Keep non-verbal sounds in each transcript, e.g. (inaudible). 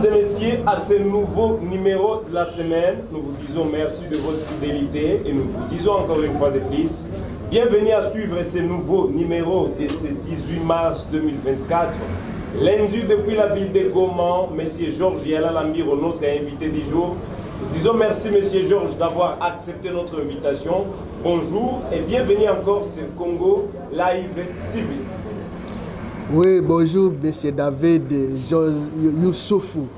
Mesdames et messieurs, à ce nouveau numéro de la semaine, nous vous disons merci de votre fidélité et nous vous disons encore une fois de plus, bienvenue à suivre ce nouveau numéro de ce 18 mars 2024. Lundi depuis la ville de Goma, Monsieur Georges Yala Lambiro, notre invité du jour. Nous disons merci Monsieur Georges d'avoir accepté notre invitation. Bonjour et bienvenue encore sur Congo Live TV. Oui, bonjour, monsieur David Youssoufou.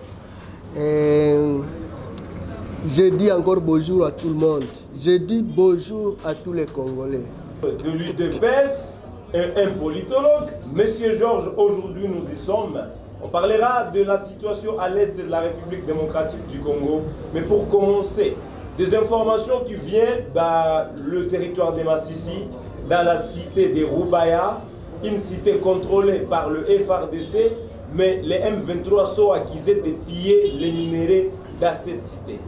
Euh, je dis encore bonjour à tout le monde. Je dis bonjour à tous les Congolais. De l'UDPS et un politologue, monsieur Georges, aujourd'hui nous y sommes. On parlera de la situation à l'est de la République démocratique du Congo. Mais pour commencer, des informations qui viennent dans le territoire de Massissi, dans la cité de Roubaya, une cité contrôlée par le FRDC, mais les M23 sont accusés de piller les minéraux dans cette cité.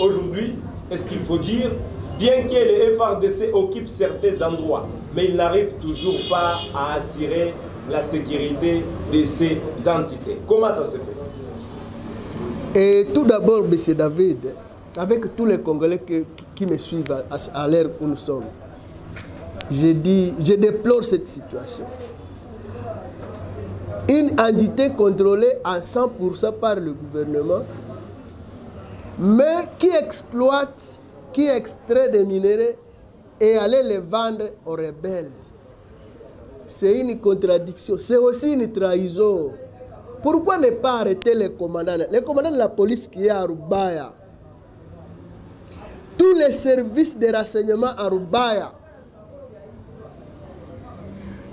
Aujourd'hui, est-ce qu'il faut dire, bien que le FRDC occupe certains endroits, mais il n'arrive toujours pas à assurer la sécurité de ces entités. Comment ça se fait? Et tout d'abord, M. David, avec tous les Congolais qui, me suivent à, à l'heure où nous sommes, je déplore cette situation. Une entité contrôlée à 100% par le gouvernement, mais qui exploite, qui extrait des minéraux et allait les vendre aux rebelles. C'est une contradiction. C'est aussi une trahison. Pourquoi ne pas arrêter les commandants? Les commandants de la police qui est à Rubaya. Tous les services de renseignement à Rubaya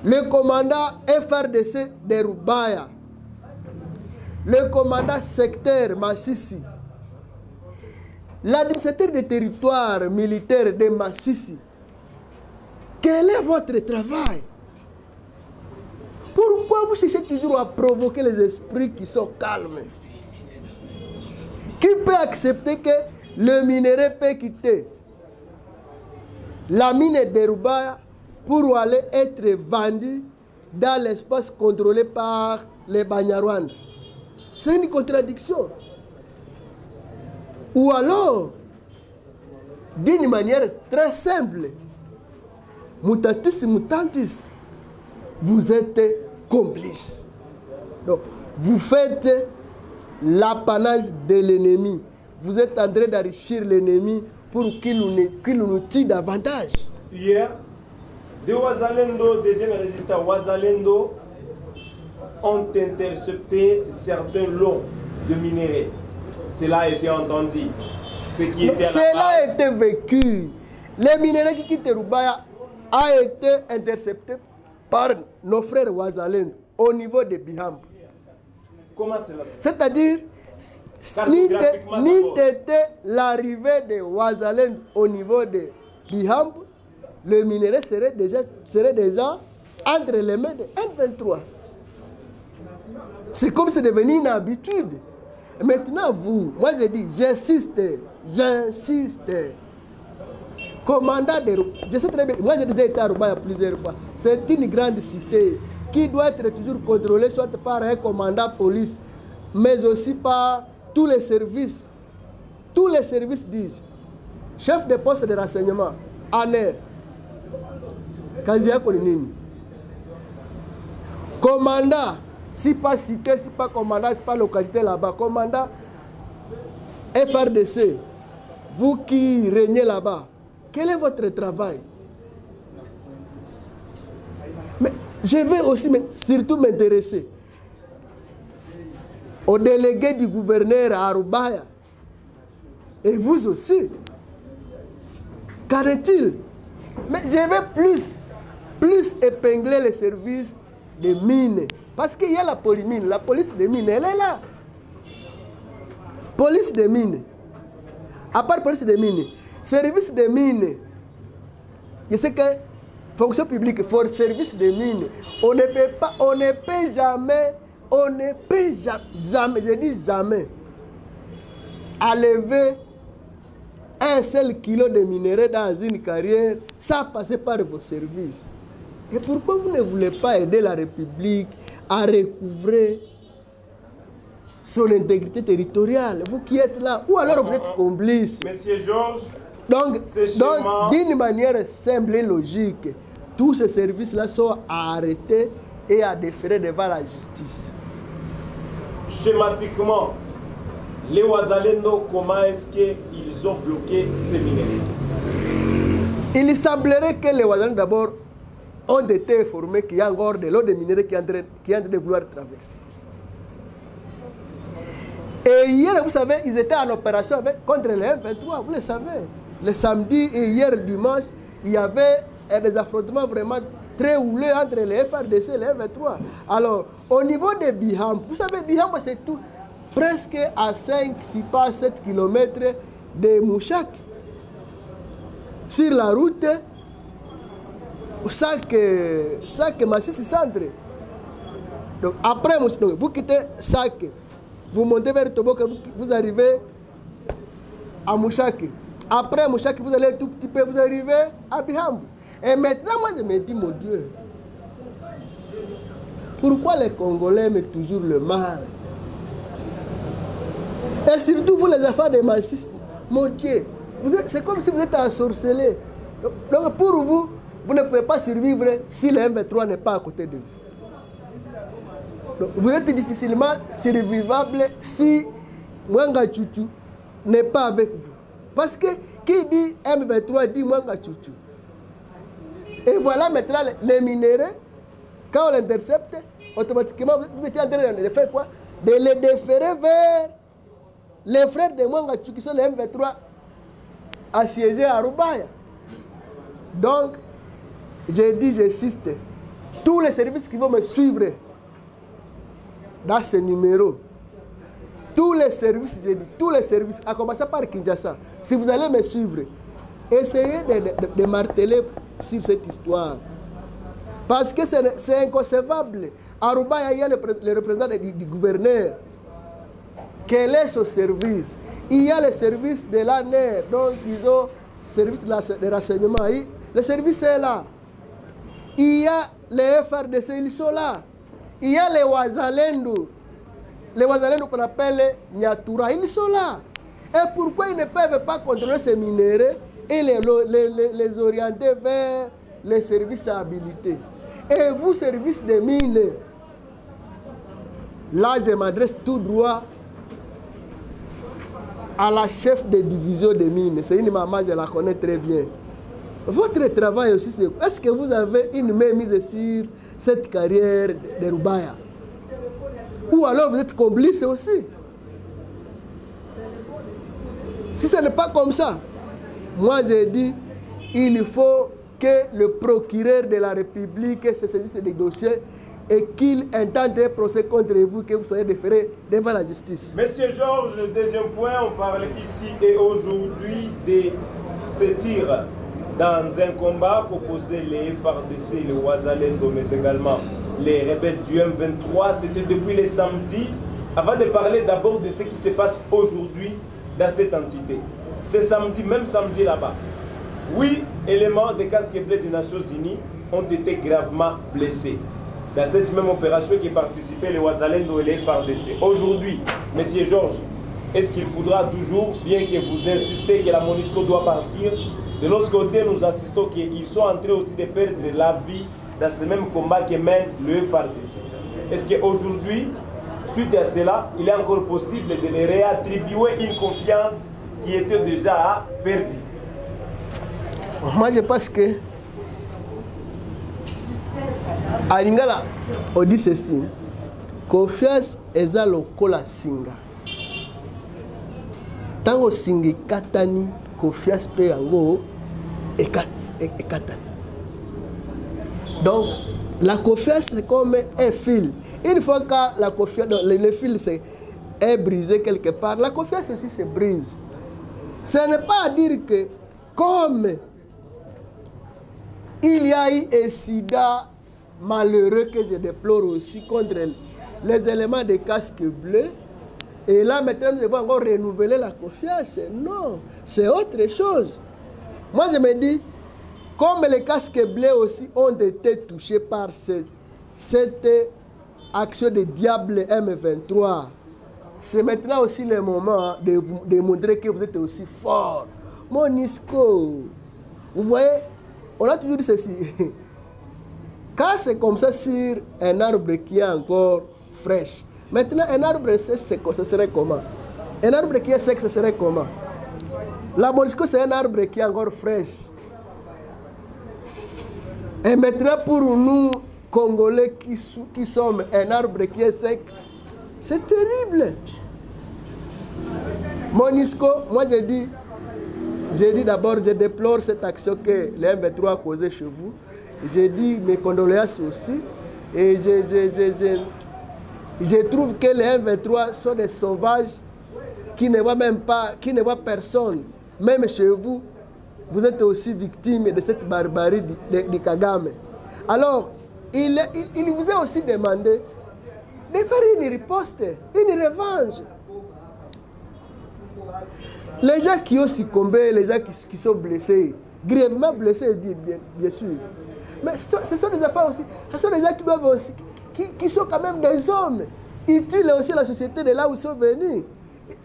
le commandant FRDC de Rubaya, le commandant secteur Massissi, l'administrateur des territoires militaires de Massissi. Quel est votre travail? Pourquoi vous cherchez toujours à provoquer les esprits qui sont calmes? Qui peut accepter que le minerai peut quitter? La mine de Rubaya pour aller être vendu dans l'espace contrôlé par les Banyarwan. C'est une contradiction. Ou alors, d'une manière très simple, mutatis mutantis, vous êtes complice. Vous faites l'apanage de l'ennemi. Vous êtes en train d'enrichir l'ennemi pour qu'il nous, qu tue davantage. De Wazalendo, deuxième résistant Wazalendo, ont intercepté certains lots de minéraux. Cela a été entendu. Ce qui était Cela a été vécu. Les minéraux qui quittent Rubaya a été intercepté par nos frères Wazalendo au niveau de Biham. Comment cela C'est-à-dire, ni était l'arrivée de Wazalendo au niveau de Biham, le minerai serait déjà, entre les mains de M23. C'est comme c'est devenu une habitude. Maintenant, vous, moi je dis, j'insiste, j'insiste. Commandant de je sais très bien, moi j'ai déjà été à Roubaix plusieurs fois. C'est une grande cité qui doit être toujours contrôlée soit par un commandant police, mais aussi par tous les services. Tous les services disent, chef de poste de renseignement, ANER, kazi si pas cité si pas commandant si pas localité là-bas. Commandant FRDC vous qui régnez là-bas quel est votre travail? Mais je vais aussi surtout m'intéresser au délégué du gouverneur à Arubaya et vous aussi est-il? Mais je vais plus plus épingler les services de mines. Parce qu'il y a la polymine, la police des mines, elle est là. Police des mines. À part police des mines, service des mines. Je sais que fonction publique, pour service des mines, on ne peut pas, on ne peut jamais, on ne peut jamais, je dis jamais, enlever un seul kilo de minerai dans une carrière sans passer par vos services. Et pourquoi vous ne voulez pas aider la République à recouvrer son intégrité territoriale? Vous qui êtes là, ou alors vous êtes complice. Monsieur Georges, Donc, donc d'une manière simple et logique, tous ces services-là sont arrêtés et à déférer devant la justice. schématiquement, les Ouazalendo, comment est-ce qu'ils ont bloqué ces minéraux Il semblerait que les Ouazans d'abord ont été informés qu'il y a encore de l'eau de minerais qui est en train, de vouloir traverser. Et hier, vous savez, ils étaient en opération avec, contre les M23, vous le savez. Le samedi et hier dimanche, il y avait des affrontements vraiment très houleux entre les FRDC et les M23. Alors, au niveau de Biham, vous savez, Biham, c'est tout presque à 5, 6 pas, 7 km de Mouchak sur la route sac sac Massissi centre. Donc après vous quittez sac. Vous montez vers Toboka vous, arrivez à Mouchaki après Mouchaki vous allez tout petit peu vous arrivez à Bihambu et maintenant moi je me dis mon Dieu pourquoi les Congolais mettent toujours le mal? Et surtout vous les affaires de Massis, mon Dieu, c'est comme si vous êtes ensorcelé. Donc, donc pour vous, vous ne pouvez pas survivre si le M23 n'est pas à côté de vous. Vous êtes difficilement survivable si Mwanga Chuchu n'est pas avec vous. Parce que qui dit M23 dit Mwanga Chuchu. Et voilà maintenant les, minéraux, quand on l'intercepte, automatiquement vous, vous étiez en train de faire quoi? De les déférer vers les frères de Mwanga Chuchu qui sont les M23 assiégés à Rubaya. Donc, j'ai dit, j'insiste, tous les services qui vont me suivre dans ce numéro, tous les services, j'ai dit, tous les services, à commencer par Kinshasa, si vous allez me suivre, essayez de, marteler sur cette histoire. Parce que c'est inconcevable. À Rubaya, il y a le, le représentant du- gouverneur. Quel est ce service? Il y a le service de l'ANER, donc ils ont service de, renseignement. Le service est là. Il y a les FRDC, ils sont là. Il y a les Wazalendo. Les Wazalendo qu'on appelle Nyatura, ils sont là. Et pourquoi ils ne peuvent pas contrôler ces minéraux et les, les- les- les orienter vers les services habilités Et vous, service des mines, là je m'adresse tout droit à la chef de division des mines. C'est une maman, je la connais très bien. Votre travail aussi, c'est est-ce que vous avez une main mise sur cette carrière de Rubaya? Ou alors vous êtes complice aussi? Si ce n'est pas comme ça, moi j'ai dit, il faut que le procureur de la République se saisisse des dossiers et qu'il intente un procès contre vous, que vous soyez déféré devant la justice. Monsieur Georges, deuxième point, on parle ici et aujourd'hui de ces tirs dans un combat qu'opposaient les FARDC, les Ouazalendo, mais également les rebelles du M23. C'était depuis le samedi. Avant de parler d'abord de ce qui se passe aujourd'hui dans cette entité. Ce samedi, même samedi là-bas, huit éléments des casques bleus des Nations Unies ont été gravement blessés. Dans cette même opération qui participaient les Ouazalendo et les FARDC. Aujourd'hui, Monsieur Georges, est-ce qu'il faudra toujours, bien que vous insistez que la MONUSCO doit partir, de l'autre côté, nous assistons qu'ils sont en train aussi de perdre la vie dans ce même combat que mène le FARDC. Est-ce qu'aujourd'hui, suite à cela, il est encore possible de les réattribuer une confiance qui était déjà perdue? Moi, je pense que à Lingala, on dit ceci confiance eza lokola singa ntango singa ekatani confiance yango e- ekatani donc la confiance c'est comme un fil une fois que la confiance le, fil est brisé quelque part la confiance aussi se brise ce n'est pas à dire que comme il y a eu un sida malheureux que je déplore aussi contre les éléments de casque bleu. Et là, maintenant, nous devons encore renouveler la confiance. Non, c'est autre chose. Moi, je me dis, comme les casques bleus aussi ont été touchés par ce- cette action de diable M23, c'est maintenant aussi le moment de, vous- montrer que vous êtes aussi fort. Monisco, vous voyez, on a toujours dit ceci. (laughs) Quand c'est comme ça sur un arbre qui est encore fraîche, maintenant un arbre sec, ce serait comment? Un arbre qui est sec, ce serait comment? La monisco, c'est un arbre qui est encore fraîche. Et maintenant, pour nous, Congolais qui, sommes un arbre qui est sec, c'est terrible. Monisco, moi je dis, j'ai dit d'abord, je déplore cette action que les M23 a causée chez vous. J'ai dit mes condoléances aussi. Et je, je, je, je, je trouve que les M23 sont des sauvages qui ne voient même pas, qui ne voient personne. Même chez vous, vous êtes aussi victime de cette barbarie de- Kagame. Alors, il, vous a aussi demandé de faire une riposte, une revanche. Les gens qui ont succombé, les gens qui, sont blessés, grièvement blessés, bien, bien, sûr. Mais ce, sont des affaires aussi, ce sont des gens qui doivent aussi, qui sont quand même des hommes. Ils tuent aussi la société de là où ils sont venus.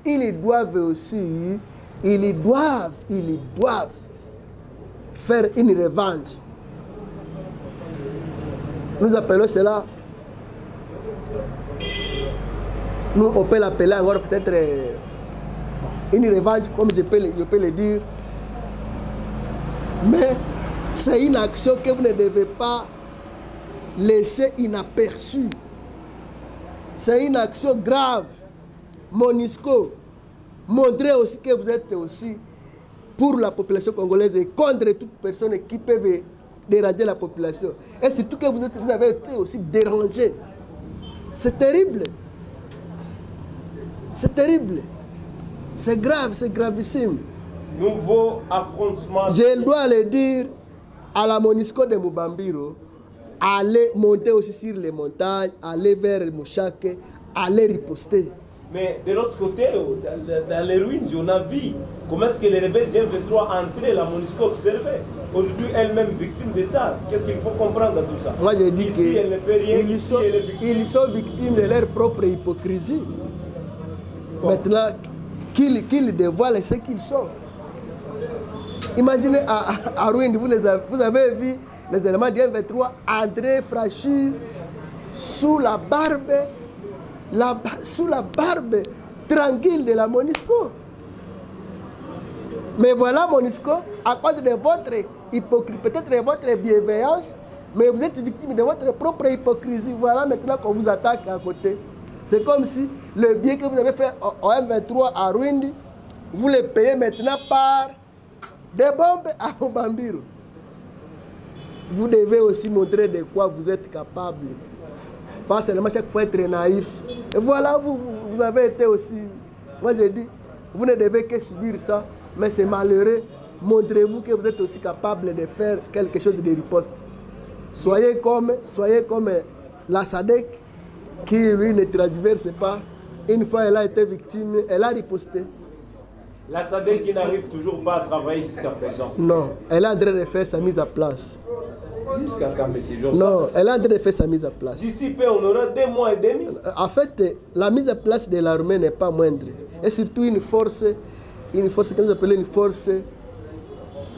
Ils doivent aussi, ils doivent, ils doivent faire une revanche. Nous appelons cela, nous on peut l'appeler encore peut-être euh, une revanche, comme je peux, je peux le dire. Mais c'est une action que vous ne devez pas laisser inaperçue. C'est une action grave. Monisco, montrez aussi que vous êtes aussi pour la population congolaise et contre toute personne qui peut déranger la population. Et surtout que vous, êtes- vous avez été aussi dérangé. C'est terrible. C'est terrible. C'est grave, c'est gravissime. Nouveau affrontement. Je dois le dire à la Monisco de Mubambiro, allez monter aussi sur les montagnes, aller vers Mouchake, aller riposter. Mais de l'autre côté, dans, dans les ruines, on a vu comment est-ce que les rebelles du M23 entraient la MONUSCO observée. Aujourd'hui, elle-même victime de ça. Qu'est-ce qu'il faut comprendre dans tout ça? Moi, je dis Ici, elle ne fait rien. Ici, sont, ils sont victimes de leur propre hypocrisie. Maintenant, qu'ils dévoilent ce qu'ils sont. Imaginez à, à, à Rwindi, vous, les avez, vous avez vu les éléments du M23 entrer, franchir sous la barbe, sous la barbe tranquille de la Monisco. Mais voilà, Monisco, à cause de votre hypocrisie, peut-être votre bienveillance, mais vous êtes victime de votre propre hypocrisie. Voilà maintenant qu'on vous attaque à côté. C'est comme si le bien que vous avez fait au au M23 à Rwindi, vous le payez maintenant par des bombes à Mobambiro. Vous devez aussi montrer de quoi vous êtes capable. Pas seulement chaque fois être naïf. Et voilà, vous, vous- avez été aussi. Moi, je dis, vous ne devez que subir ça, mais c'est malheureux. Montrez-vous que vous êtes aussi capable de faire quelque chose de riposte. Soyez comme, soyez comme la SADEC, qui lui ne transverse pas. Une fois elle a été victime, elle a riposté. La SADC qui n'arrive toujours pas à travailler jusqu'à présent. Non, elle a en train de faire sa mise à place. Jusqu'à quand, monsieur Non, elle a en train de faire sa mise à place. D'ici peu, on aura deux mois et demi. En fait, la mise à place de l'armée n'est pas moindre. Et surtout une force, une force que nous appelons une force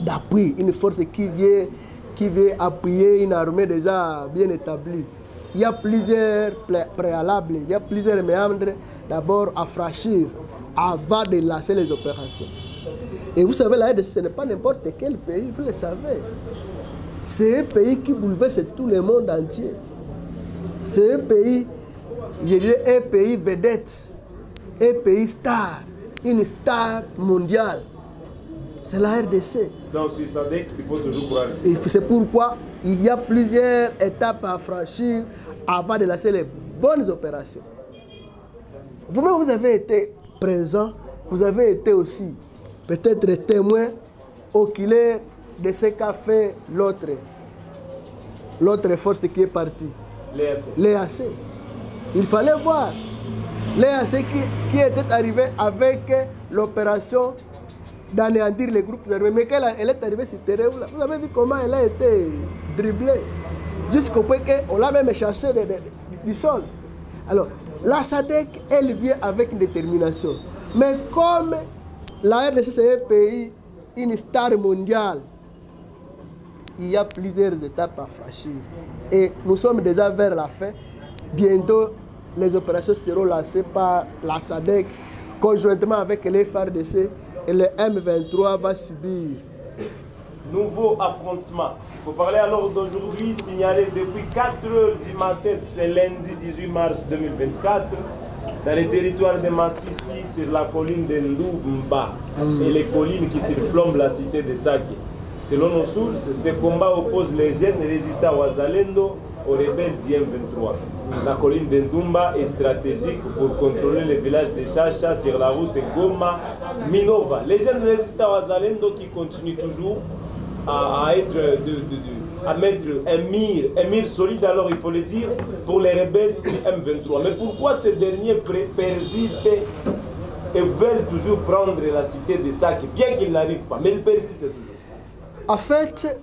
d'appui, une force qui vient, qui vient appuyer une armée déjà bien établie. Il y a plusieurs préalables, il y a plusieurs méandres d'abord à franchir avant de lancer les opérations. Et vous savez, la RDC, ce n'est pas n'importe quel pays, vous le savez. C'est un pays qui bouleverse tout le monde entier. C'est un pays, je dirais un pays vedette, un pays star, une star mondiale. C'est la RDC. Donc, sur SADC, il faut toujours croire c'est pourquoi il y a plusieurs étapes à franchir avant de lancer les bonnes opérations. Vous-même, vous avez été présent, vous avez été aussi peut-être témoin oculaire de ce qu'a fait l'autre, l'autre force qui est partie. l'EAC. Il fallait voir l'EAC qui, qui était arrivé avec l'opération d'anéantir les groupes armés. Mais quand elle est arrivée sur terrain, vous avez vu comment elle a été dribblée. Jusqu'au point qu'on l'a même chassée de- de- du sol. Alors, La SADC, elle vient avec une détermination. Mais comme la RDC, c'est un pays, une star mondiale, il y a plusieurs étapes à franchir. Et nous sommes déjà vers la fin. Bientôt, les opérations seront lancées par la SADC, conjointement avec les FARDC, et le M23 va subir. Nouveau affrontement. Il faut parler alors d'aujourd'hui, signalé depuis 4 heures du matin, c'est lundi 18 mars 2024, dans les territoires de Massissi, sur la colline de Loubmba et les collines qui surplombent la cité de Sake. Selon nos sources, ce combat oppose les jeunes résistants Wazalendo aux rebelles du M23. La colline de Ndumba est stratégique pour contrôler le village de Chacha sur la route Goma-Minova. Les jeunes résistants Wazalendo qui continuent toujours à, être de, de- de- à mettre un mire, un solide alors il faut le dire, pour les rebelles du M23. Mais pourquoi ces derniers persistent et veulent toujours prendre la cité de Sake, bien qu'ils n'arrivent pas, mais ils persistent toujours. En fait,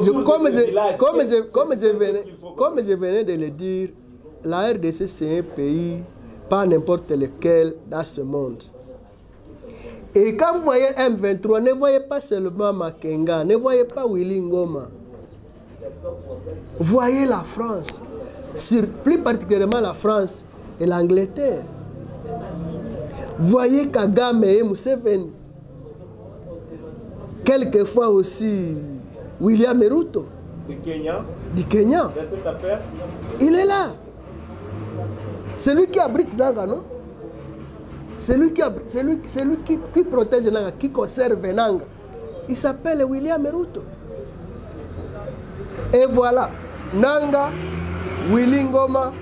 je- comme, je, village, comme, qu'est-ce- je, c'est- comme, c'est- je venais, comme je de le dire, la RDC c'est un pays, pas n'importe lequel dans ce monde. Et quand vous voyez M23, ne voyez pas seulement Makenga, ne voyez pas Willy Ngoma. Voyez la France, sur, plus particulièrement la France et l'Angleterre. Voyez Kagame et Museveni. Quelquefois aussi William Ruto du Kenya, du Kenya. dans cette affaire, Il est là. C'est lui qui abrite Nanga, non? C'est lui, qui, abri- c'est lui, lui qui, qui protège Nanga, qui conserve Nanga. Il s'appelle William Ruto. Et voilà, Nanga, Willy Ngoma,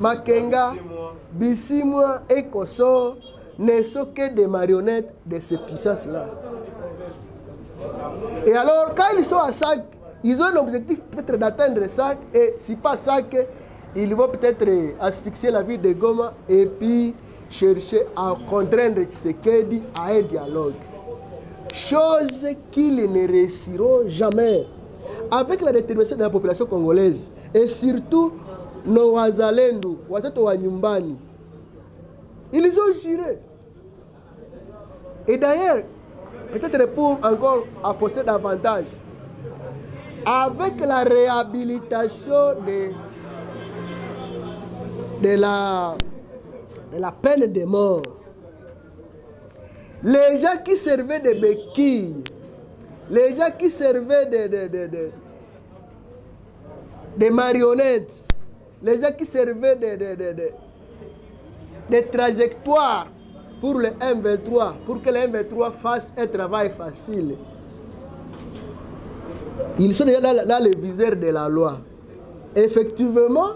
Makenga. Bissimwa et Koso ne sont que des marionnettes de ces puissances-là. Et alors, quand ils sont à Sac, ils ont l'objectif peut-être d'atteindre Sac, et si pas Sac, ils vont peut-être asphyxier la ville de Goma et puis chercher à contraindre Tshisekedi à un dialogue. Chose qu'ils ne réussiront jamais. Avec la détermination de la population congolaise, et surtout nos wazalendo, watoto wa ils ont juré. Et d'ailleurs, peut-être pour encore affausser davantage, avec la réhabilitation de, la, peine de mort, les gens qui servaient de béquilles, les gens qui servaient de, marionnettes, les gens qui servaient de, de trajectoires pour le M23, pour que le M23 fasse un travail facile. Ils sont déjà dans, le de la loi. Effectivement,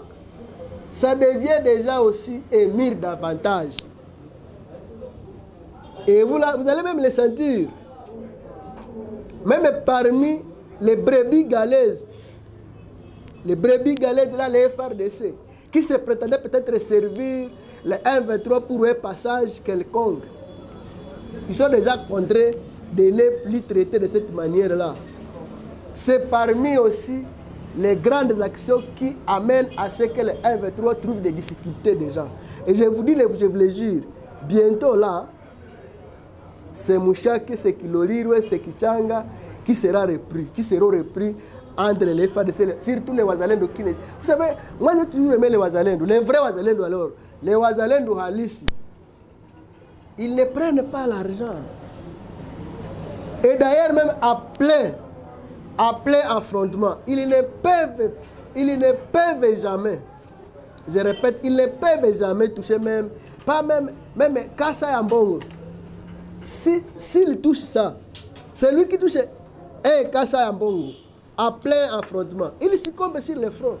ça devient déjà aussi émir davantage. Et vous, vous allez même le sentir. Même parmi les brebis galaises, les brebis galaises dans les FRDC, qui se prétendaient peut-être servir le 1-23 pour un passage quelconque. Ils sont déjà contraints de ne plus traiter de cette manière-là. C'est parmi aussi les grandes actions qui amènent à ce que le 1-23 trouve des difficultés gens. Et je vous dis, je vous le jure, bientôt là, c'est Mouchaki, c'est Kilolirwe, c'est Kichanga qui sera repris, qui seront repris entre les FADC, surtout les Wazalendo qui Vous savez, moi j'ai toujours aimé les Wazalendo, les vrais Wazalendo alors, les Wazalendo Halissi, ils ne prennent pas l'argent. Et d'ailleurs même à plein, à affrontement, ils ne peuvent, ils ne peuvent jamais, je répète, ils ne peuvent jamais toucher même, pas même, même Kassa Yambongo, si, s'il touche ça, c'est lui qui touche. Un Kassa Yambongo à plein affrontement. Il succombe sur le front.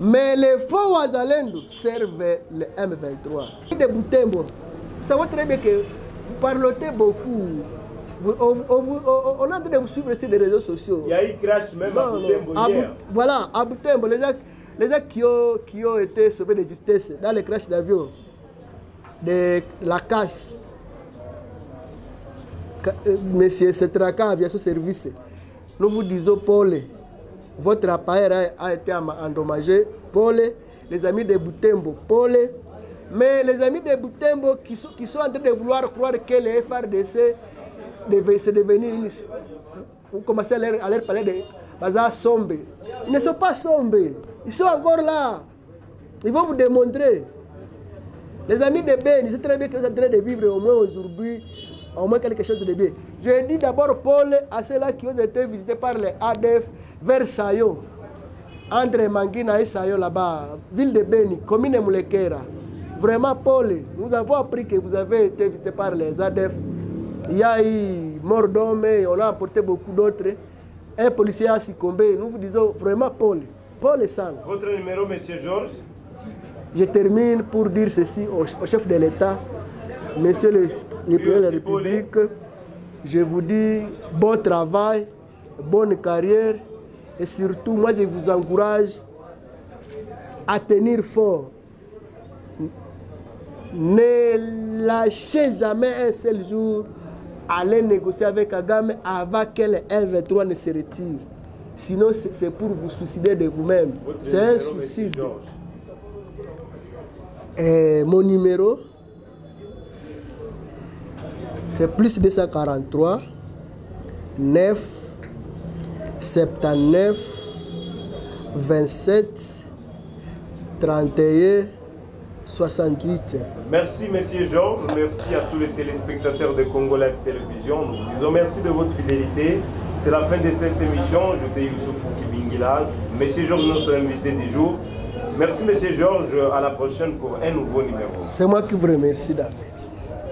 Mais les faux Wazalendo servent le M23. De Boutembo, vous savez très bien que vous parlotez beaucoup. Vous- on, on- on- on est en train de vous suivre sur les réseaux sociaux. Il y a eu crash même à Non, non. Butembo À hier. Bout- voilà, à Boutembo, les gens, les gens qui, ont, qui ont été sauvés de justesse dans les crashs d'avion, de la casse, Monsieur Setraka Aviation Service, nous vous disons Paul, votre appareil a, été endommagé. Paul, les amis de Boutembo, Paul. Mais les amis de Boutembo qui sont, qui sont en train de vouloir croire que les FRDC, c'est devenu une. Vous commencez à leur, parler de Baza Sombe. Ils ne sont pas sombres. Ils sont encore là. Ils vont vous démontrer. Les amis de Ben, c'est très bien que vous êtes en train de vivre au moins aujourd'hui, au moins quelque chose de bien. Je dis d'abord Paul à ceux-là qui ont été visités par les ADF vers Sayo, entre Manguina et Sayo là-bas, ville de Beni, commune Moulekera. Vraiment, Paul, nous avons appris que vous avez été visité par les ADF. Il y a eu mort et on a apporté beaucoup d'autres. Un policier a succombé. Nous vous disons vraiment, Paul, Paul et Sang. Votre numéro, Monsieur Georges? Je termine pour dire ceci au, au chef de l'État, Monsieur le, le président de la. République. Je vous dis bon travail, bonne carrière et surtout, moi, je vous encourage à tenir fort. Ne lâchez jamais un seul jour. Allez négocier avec Kagame avant que le L23 ne se retire. Sinon, c'est pour vous suicider de vous-même. C'est un suicide. Et mon numéro, c'est plus 243 9 79 27 31 68. Merci, Monsieur Georges. Merci à tous les téléspectateurs de Congo Live Télévision. Nous vous disons merci de votre fidélité. C'est la fin de cette émission. Je suis Youssouf Kibingila. Monsieur Georges, notre invité du jour. Merci, Monsieur Georges. À la prochaine pour un nouveau numéro. C'est moi qui vous remercie, David.